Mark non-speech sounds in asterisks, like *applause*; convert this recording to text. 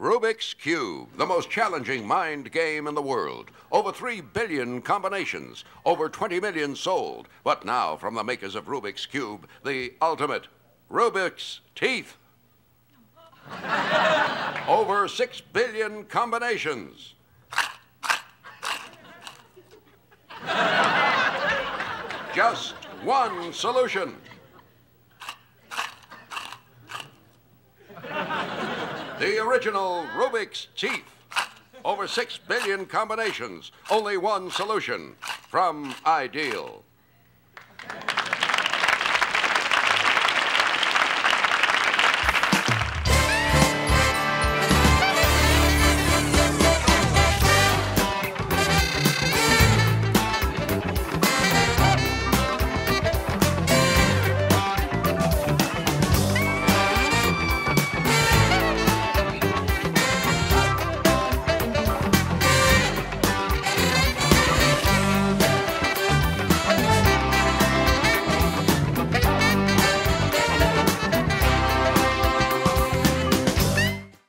Rubik's Cube, the most challenging mind game in the world. Over 3 billion combinations, over 20 million sold. But now, from the makers of Rubik's Cube, the ultimate Rubik's Teeth. *laughs* over 6 billion combinations. *laughs* Just one solution. The original Rubik's Teeth. Over six billion combinations. Only one solution. From Ideal.